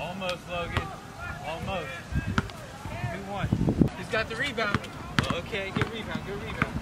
Almost, Logan. Almost. Who won? Who's got the rebound? Okay, good rebound, good rebound.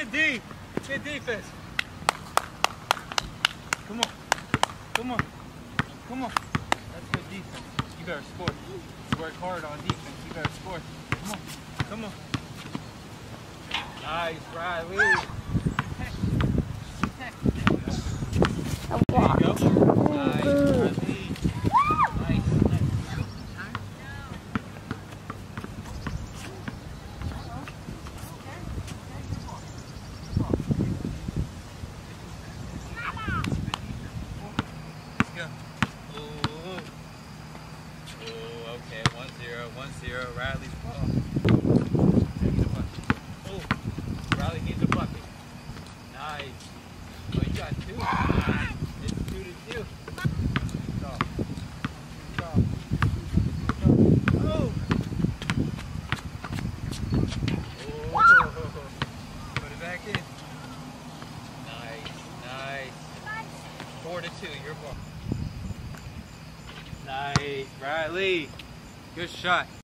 Oh, good D. Defense. Come on. Come on. Come on. That's good defense. You better score. You work hard on defense. You better score. Come on. Come on. Nice, Riley. There you go. Nice, Riley. Nice, nice. Let's go. Ooh. Ooh, okay. One zero. Riley's ball. Oh, Riley needs a bucket. Nice. Oh, you got two. It's two to two. Oh. Oh. Put it back in. Nice, nice. Four to two, your ball. Nice, Riley. Good shot.